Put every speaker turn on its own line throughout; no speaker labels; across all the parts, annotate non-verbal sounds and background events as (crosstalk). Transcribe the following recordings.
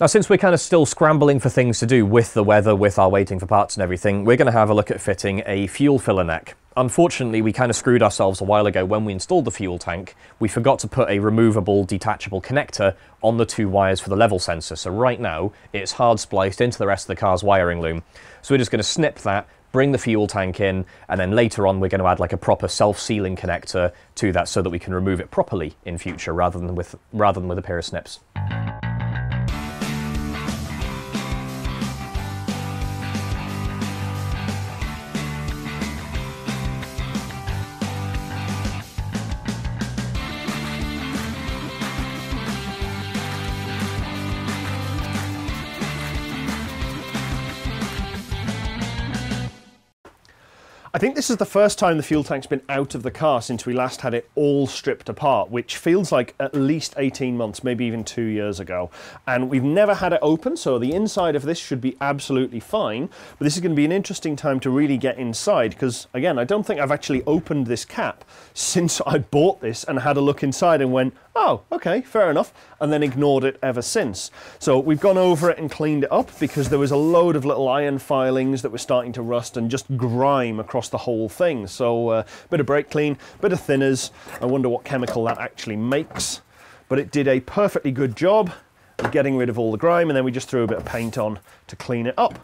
Now, since we're kind of still scrambling for things to do with the weather, with our waiting for parts and everything, we're going to have a look at fitting a fuel filler neck. Unfortunately, we kind of screwed ourselves a while ago when we installed the fuel tank. We forgot to put a removable detachable connector on the two wires for the level sensor. So right now, it's hard spliced into the rest of the car's wiring loom. So we're just going to snip that, bring the fuel tank in, and then later on we're going to add like a proper self-sealing connector to that so that we can remove it properly in future rather than with, rather than with a pair of snips.
Think this is the first time the fuel tank's been out of the car since we last had it all stripped apart, which feels like at least 18 months, maybe even two years ago. And we've never had it open, so the inside of this should be absolutely fine. But this is going to be an interesting time to really get inside because, again, I don't think I've actually opened this cap since (laughs) I bought this and had a look inside and went, oh, okay, fair enough, and then ignored it ever since. So we've gone over it and cleaned it up because there was a load of little iron filings that were starting to rust and just grime across the whole thing. So a uh, bit of brake clean, bit of thinners. I wonder what chemical that actually makes, but it did a perfectly good job of getting rid of all the grime, and then we just threw a bit of paint on to clean it up.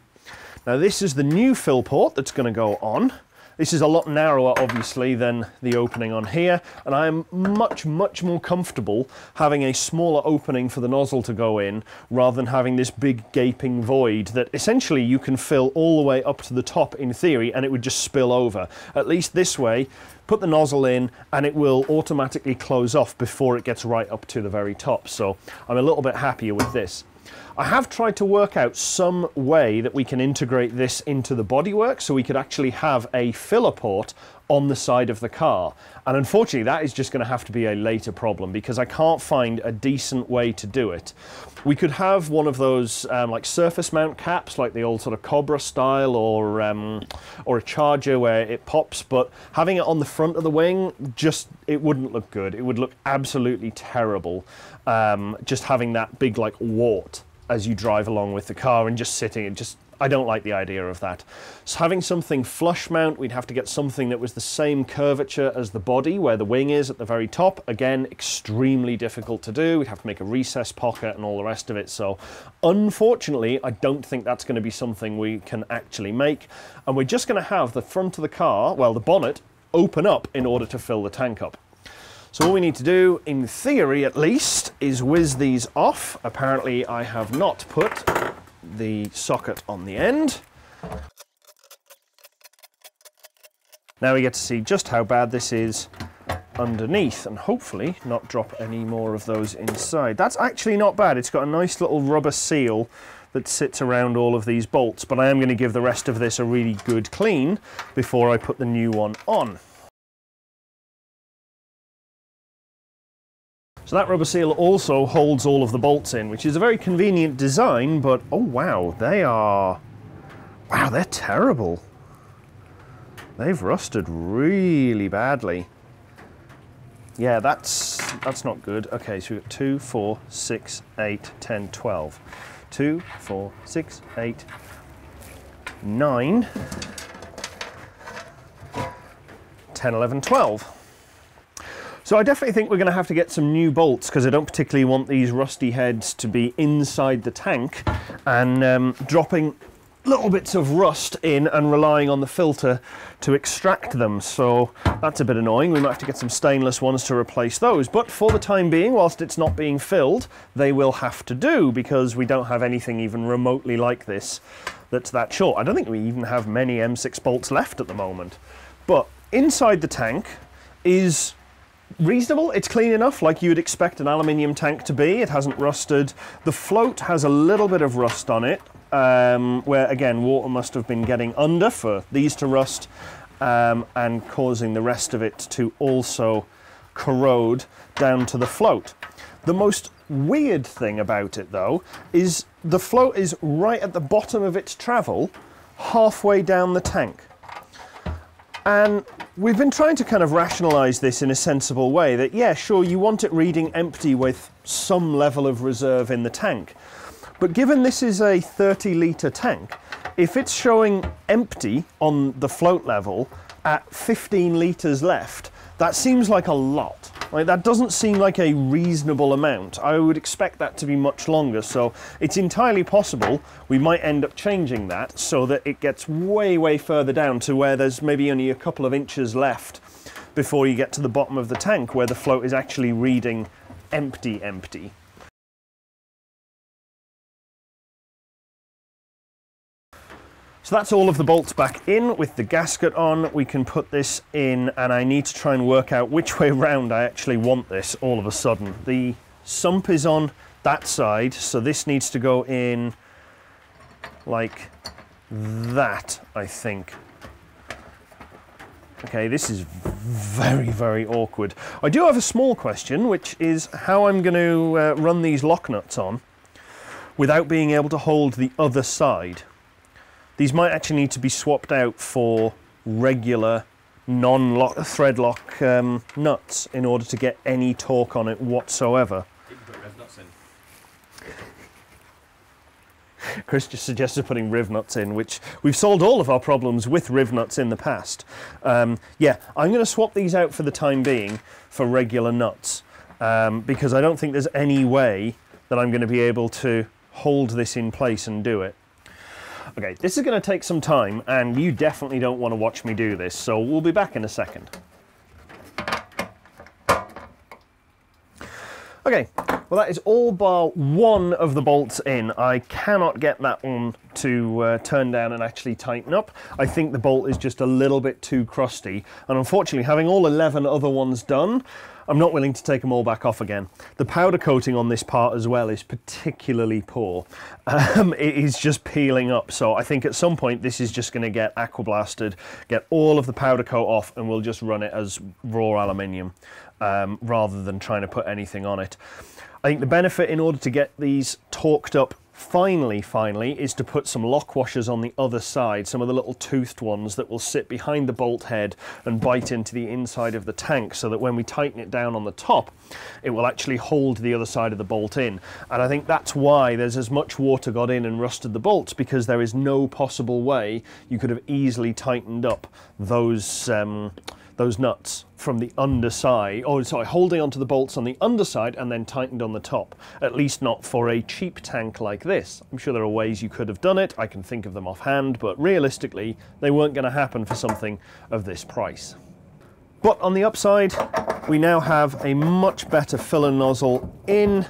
Now this is the new fill port that's going to go on. This is a lot narrower, obviously, than the opening on here, and I am much, much more comfortable having a smaller opening for the nozzle to go in rather than having this big gaping void that essentially you can fill all the way up to the top in theory and it would just spill over. At least this way, put the nozzle in and it will automatically close off before it gets right up to the very top. So I'm a little bit happier with this. I have tried to work out some way that we can integrate this into the bodywork so we could actually have a filler port on the side of the car. And unfortunately, that is just going to have to be a later problem because I can't find a decent way to do it. We could have one of those um, like surface mount caps, like the old sort of Cobra style, or um, or a Charger where it pops. But having it on the front of the wing, just it wouldn't look good. It would look absolutely terrible. Um, just having that big like wart as you drive along with the car and just sitting and just I don't like the idea of that. So having something flush mount, we'd have to get something that was the same curvature as the body where the wing is at the very top. Again, extremely difficult to do. We'd have to make a recess pocket and all the rest of it. So unfortunately, I don't think that's going to be something we can actually make. And we're just going to have the front of the car, well, the bonnet, open up in order to fill the tank up. So all we need to do, in theory at least, is whiz these off. Apparently I have not put the socket on the end. Now we get to see just how bad this is underneath and hopefully not drop any more of those inside. That's actually not bad. It's got a nice little rubber seal that sits around all of these bolts, but I am going to give the rest of this a really good clean before I put the new one on. So that rubber seal also holds all of the bolts in, which is a very convenient design, but oh wow, they are, wow, they're terrible. They've rusted really badly. Yeah, that's, that's not good. Okay, so we've got 2, 4, 6, 8, 10, 12. 2, 4, 6, 8, 9, 10, 11, 12. So I definitely think we're going to have to get some new bolts because I don't particularly want these rusty heads to be inside the tank and um, dropping little bits of rust in and relying on the filter to extract them. So that's a bit annoying. We might have to get some stainless ones to replace those. But for the time being, whilst it's not being filled, they will have to do because we don't have anything even remotely like this that's that short. I don't think we even have many M6 bolts left at the moment. But inside the tank is reasonable. It's clean enough, like you'd expect an aluminium tank to be. It hasn't rusted. The float has a little bit of rust on it, um, where again, water must have been getting under for these to rust um, and causing the rest of it to also corrode down to the float. The most weird thing about it though is the float is right at the bottom of its travel halfway down the tank. And we've been trying to kind of rationalize this in a sensible way that, yeah, sure, you want it reading empty with some level of reserve in the tank. But given this is a 30 litre tank, if it's showing empty on the float level at 15 litres left, that seems like a lot. Like that doesn't seem like a reasonable amount. I would expect that to be much longer. So it's entirely possible we might end up changing that so that it gets way, way further down to where there's maybe only a couple of inches left before you get to the bottom of the tank where the float is actually reading empty, empty. So that's all of the bolts back in with the gasket on. We can put this in and I need to try and work out which way round I actually want this all of a sudden. The sump is on that side, so this needs to go in like that, I think. Okay, this is very, very awkward. I do have a small question, which is how I'm going to uh, run these lock nuts on without being able to hold the other side. These might actually need to be swapped out for regular non-lock thread lock um, nuts in order to get any torque on it whatsoever. (laughs) Chris just suggested putting riv nuts in, which we've solved all of our problems with riv nuts in the past. Um, yeah, I'm going to swap these out for the time being for regular nuts um, because I don't think there's any way that I'm going to be able to hold this in place and do it. Okay, this is going to take some time and you definitely don't want to watch me do this, so we'll be back in a second. Okay, well that is all bar one of the bolts in. I cannot get that one to uh, turn down and actually tighten up. I think the bolt is just a little bit too crusty and unfortunately having all 11 other ones done, I'm not willing to take them all back off again. The powder coating on this part as well is particularly poor. Um, (laughs) it is just peeling up, so I think at some point this is just going to get aquablasted, get all of the powder coat off, and we'll just run it as raw aluminium um, rather than trying to put anything on it. I think the benefit in order to get these torqued up finally, finally, is to put some lock washers on the other side, some of the little toothed ones that will sit behind the bolt head and bite into the inside of the tank so that when we tighten it down on the top, it will actually hold the other side of the bolt in. And I think that's why there's as much water got in and rusted the bolts because there is no possible way you could have easily tightened up those um, those nuts from the underside, or sorry, holding onto the bolts on the underside and then tightened on the top. At least not for a cheap tank like this. I'm sure there are ways you could have done it, I can think of them offhand, but realistically, they weren't going to happen for something of this price. But on the upside, we now have a much better filler nozzle in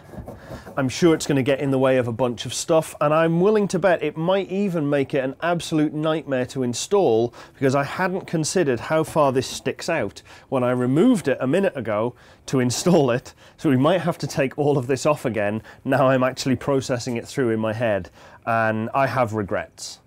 I'm sure it's going to get in the way of a bunch of stuff, and I'm willing to bet it might even make it an absolute nightmare to install because I hadn't considered how far this sticks out when I removed it a minute ago to install it. So we might have to take all of this off again. Now I'm actually processing it through in my head, and I have regrets.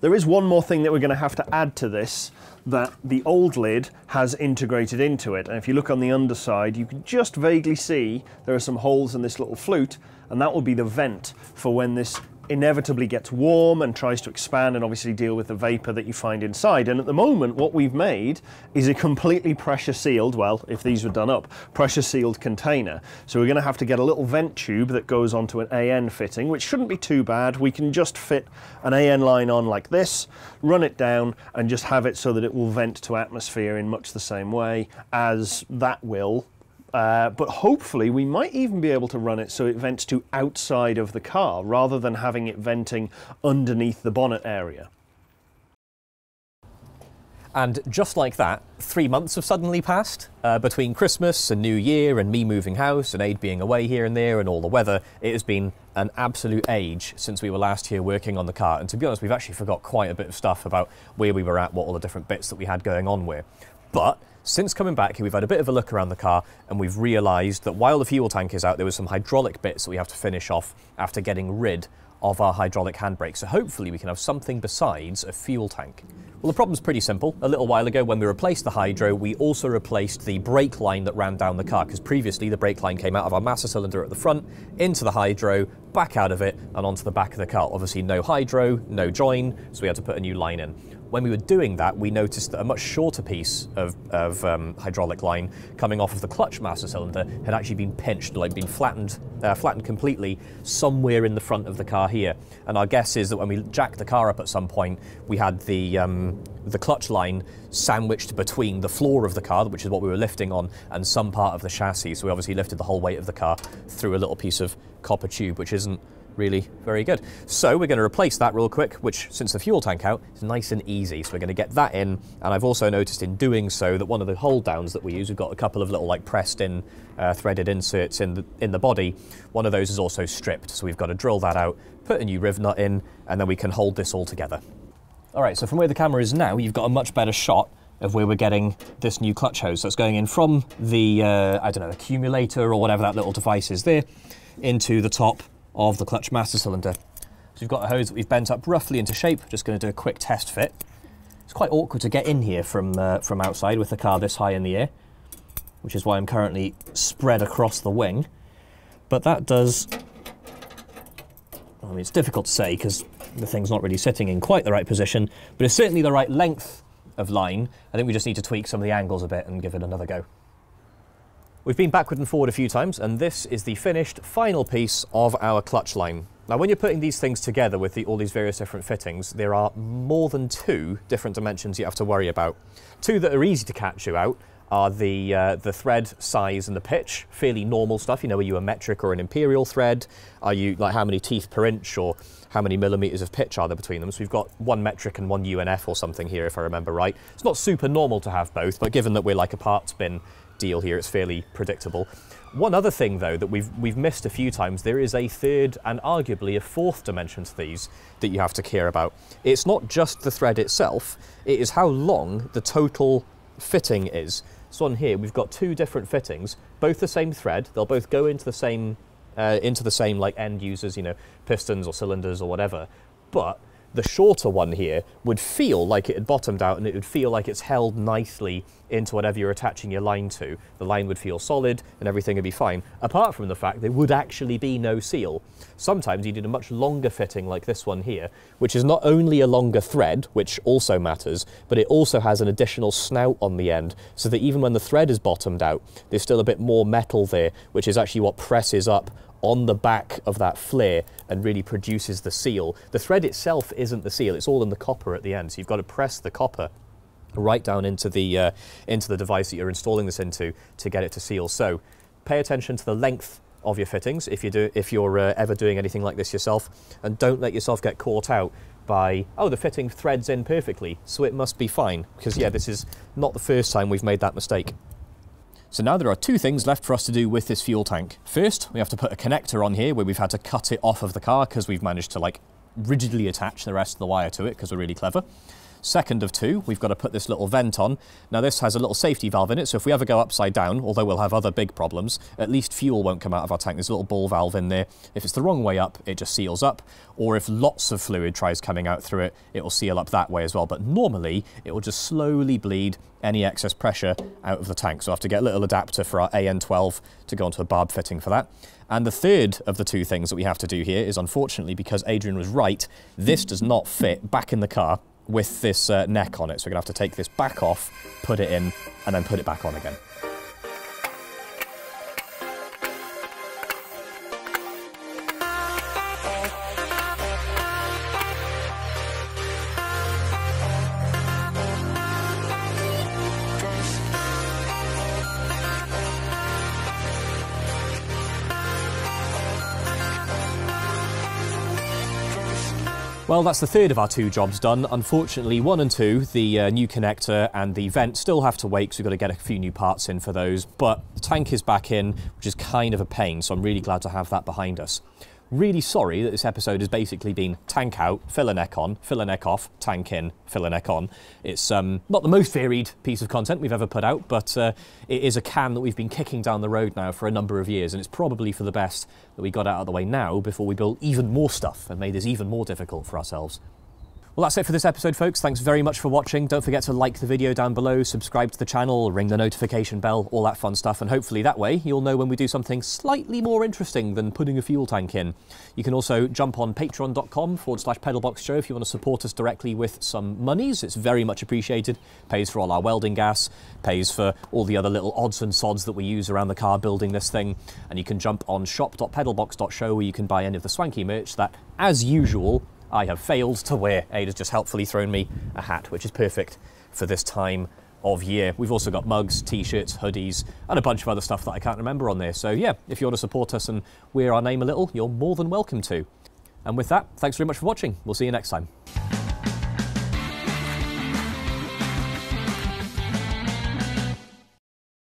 There is one more thing that we're going to have to add to this, that the old lid has integrated into it. And if you look on the underside, you can just vaguely see there are some holes in this little flute, and that will be the vent for when this inevitably gets warm and tries to expand and obviously deal with the vapor that you find inside. And at the moment, what we've made is a completely pressure sealed, well, if these were done up, pressure sealed container. So we're going to have to get a little vent tube that goes onto an AN fitting, which shouldn't be too bad. We can just fit an AN line on like this, run it down, and just have it so that it will vent to atmosphere in much the same way as that will uh, but hopefully we might even be able to run it so it vents to outside of the car rather than having it venting underneath the bonnet area.
And just like that, three months have suddenly passed. Uh, between Christmas and New Year and me moving house and Aid being away here and there and all the weather, it has been an absolute age since we were last here working on the car. And to be honest, we've actually forgot quite a bit of stuff about where we were at, what all the different bits that we had going on were. But since coming back here, we've had a bit of a look around the car and we've realised that while the fuel tank is out, there was some hydraulic bits that we have to finish off after getting rid of our hydraulic handbrake. So hopefully we can have something besides a fuel tank. Well, the problem's pretty simple. A little while ago when we replaced the hydro, we also replaced the brake line that ran down the car because previously the brake line came out of our master cylinder at the front into the hydro, back out of it and onto the back of the car. Obviously no hydro, no join, so we had to put a new line in when we were doing that, we noticed that a much shorter piece of, of um, hydraulic line coming off of the clutch master cylinder had actually been pinched, like been flattened, uh, flattened completely somewhere in the front of the car here. And our guess is that when we jacked the car up at some point, we had the um, the clutch line sandwiched between the floor of the car, which is what we were lifting on, and some part of the chassis. So we obviously lifted the whole weight of the car through a little piece of copper tube, which isn't really very good. So we're going to replace that real quick, which since the fuel tank out is nice and easy. So we're going to get that in. And I've also noticed in doing so that one of the hold downs that we use, we've got a couple of little like pressed in uh, threaded inserts in the, in the body. One of those is also stripped. So we've got to drill that out, put a new riv nut in, and then we can hold this all together. All right, so from where the camera is now, you've got a much better shot of where we're getting this new clutch hose. So it's going in from the, uh, I don't know, accumulator or whatever that little device is there, into the top of the clutch master cylinder. So we've got a hose that we've bent up roughly into shape, just going to do a quick test fit. It's quite awkward to get in here from, uh, from outside with the car this high in the air, which is why I'm currently spread across the wing. But that does, I mean, it's difficult to say because the thing's not really sitting in quite the right position, but it's certainly the right length of line. I think we just need to tweak some of the angles a bit and give it another go. We've been backward and forward a few times, and this is the finished final piece of our clutch line. Now, when you're putting these things together with the, all these various different fittings, there are more than two different dimensions you have to worry about. Two that are easy to catch you out are the, uh, the thread size and the pitch, fairly normal stuff. You know, are you a metric or an imperial thread? Are you, like, how many teeth per inch or how many millimeters of pitch are there between them? So we've got one metric and one UNF or something here, if I remember right. It's not super normal to have both, but given that we're like a parts bin deal here. It's fairly predictable. One other thing, though, that we've we've missed a few times, there is a third and arguably a fourth dimension to these that you have to care about. It's not just the thread itself; it is how long the total fitting is. So on here, we've got two different fittings, both the same thread. They'll both go into the same uh, into the same like end users, you know, pistons or cylinders or whatever, but the shorter one here would feel like it had bottomed out and it would feel like it's held nicely into whatever you're attaching your line to. The line would feel solid and everything would be fine, apart from the fact there would actually be no seal. Sometimes you need a much longer fitting like this one here, which is not only a longer thread, which also matters, but it also has an additional snout on the end, so that even when the thread is bottomed out, there's still a bit more metal there, which is actually what presses up on the back of that flare and really produces the seal. The thread itself isn't the seal, it's all in the copper at the end. So you've got to press the copper right down into the, uh, into the device that you're installing this into to get it to seal. So pay attention to the length of your fittings if, you do, if you're uh, ever doing anything like this yourself and don't let yourself get caught out by, oh, the fitting threads in perfectly, so it must be fine. Because yeah, this is not the first time we've made that mistake. So now there are two things left for us to do with this fuel tank. First, we have to put a connector on here where we've had to cut it off of the car because we've managed to like rigidly attach the rest of the wire to it because we're really clever. Second of two, we've got to put this little vent on. Now this has a little safety valve in it, so if we ever go upside down, although we'll have other big problems, at least fuel won't come out of our tank. There's a little ball valve in there. If it's the wrong way up, it just seals up. Or if lots of fluid tries coming out through it, it will seal up that way as well. But normally, it will just slowly bleed any excess pressure out of the tank. So I have to get a little adapter for our AN12 to go onto a barb fitting for that. And the third of the two things that we have to do here is unfortunately, because Adrian was right, this does not fit back in the car with this uh, neck on it. So we're to have to take this back off, put it in, and then put it back on again. Well, that's the third of our two jobs done. Unfortunately, one and two, the uh, new connector and the vent, still have to wait because we've got to get a few new parts in for those. But the tank is back in, which is kind of a pain, so I'm really glad to have that behind us. Really sorry that this episode has basically been tank out, filler neck on, filler neck off, tank in, filler neck on. It's um, not the most varied piece of content we've ever put out, but uh, it is a can that we've been kicking down the road now for a number of years, and it's probably for the best that we got out of the way now before we built even more stuff and made this even more difficult for ourselves. Well, that's it for this episode, folks. Thanks very much for watching. Don't forget to like the video down below, subscribe to the channel, ring the notification bell, all that fun stuff, and hopefully that way you'll know when we do something slightly more interesting than putting a fuel tank in. You can also jump on patreon.com forward slash pedalbox show if you want to support us directly with some monies. It's very much appreciated. Pays for all our welding gas, pays for all the other little odds and sods that we use around the car building this thing. And you can jump on shop.pedalbox.show where you can buy any of the swanky merch that, as usual, I have failed to wear. Ada's just helpfully thrown me a hat, which is perfect for this time of year. We've also got mugs, t-shirts, hoodies, and a bunch of other stuff that I can't remember on there. So yeah, if you want to support us and wear our name a little, you're more than welcome to. And with that, thanks very much for watching. We'll see you next time.